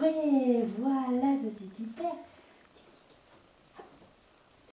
Oui, voilà, c'est super.